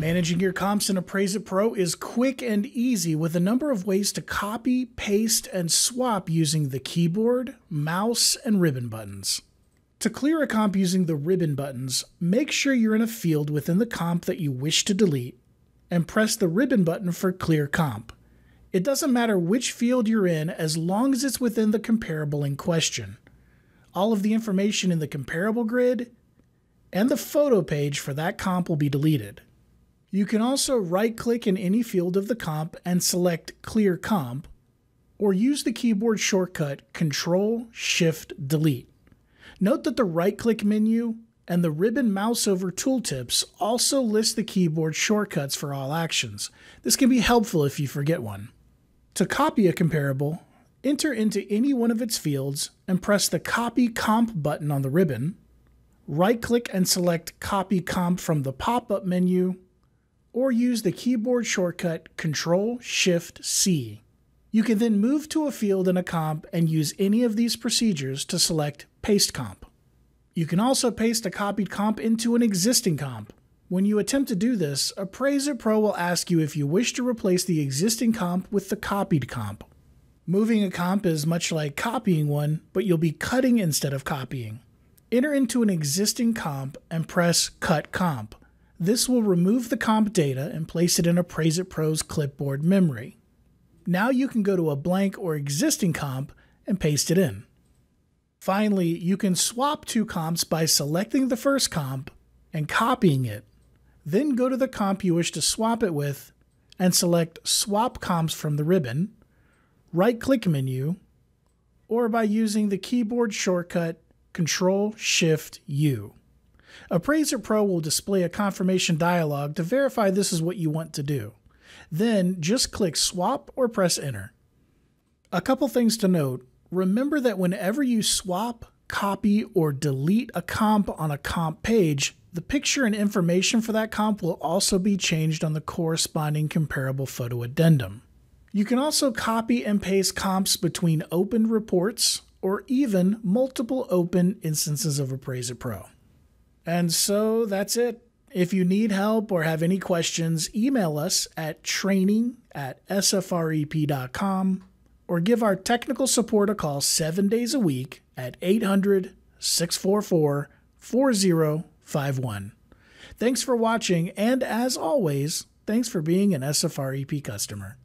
Managing your comps in Appraise-It Pro is quick and easy with a number of ways to copy, paste, and swap using the keyboard, mouse, and ribbon buttons. To clear a comp using the ribbon buttons, make sure you're in a field within the comp that you wish to delete and press the ribbon button for Clear Comp. It doesn't matter which field you're in as long as it's within the comparable in question. All of the information in the comparable grid and the photo page for that comp will be deleted. You can also right click in any field of the comp and select Clear Comp, or use the keyboard shortcut Control Shift Delete. Note that the right click menu and the ribbon mouse over tooltips also list the keyboard shortcuts for all actions. This can be helpful if you forget one. To copy a comparable, enter into any one of its fields and press the Copy Comp button on the ribbon. Right click and select Copy Comp from the pop up menu or use the keyboard shortcut Control Shift C. You can then move to a field in a comp and use any of these procedures to select Paste Comp. You can also paste a copied comp into an existing comp. When you attempt to do this, Appraise-It Pro will ask you if you wish to replace the existing comp with the copied comp. Moving a comp is much like copying one, but you'll be cutting instead of copying. Enter into an existing comp and press Cut Comp. This will remove the comp data and place it in Appraise-It Pro's clipboard memory. Now you can go to a blank or existing comp and paste it in. Finally, you can swap two comps by selecting the first comp and copying it. Then go to the comp you wish to swap it with and select Swap Comps from the ribbon, right click menu, or by using the keyboard shortcut Control Shift U. Appraise-It Pro will display a confirmation dialog to verify this is what you want to do. Then just click Swap or press Enter. A couple things to note. Remember that whenever you swap, copy, or delete a comp on a comp page, the picture and information for that comp will also be changed on the corresponding comparable photo addendum. You can also copy and paste comps between open reports or even multiple open instances of Appraise-It Pro. And so that's it. If you need help or have any questions, email us at training at sfrep.com or give our technical support a call seven days a week at 800 644 4051. Thanks for watching, and as always, thanks for being an SFREP customer.